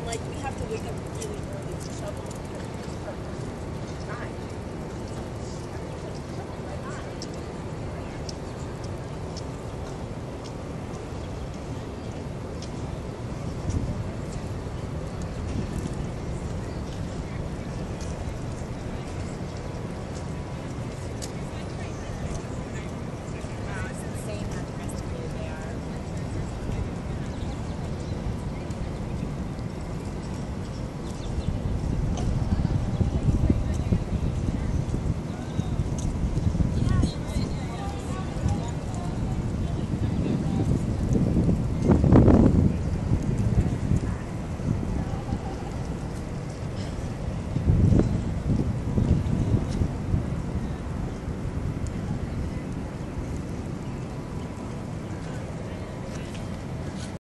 and like we have to wake up really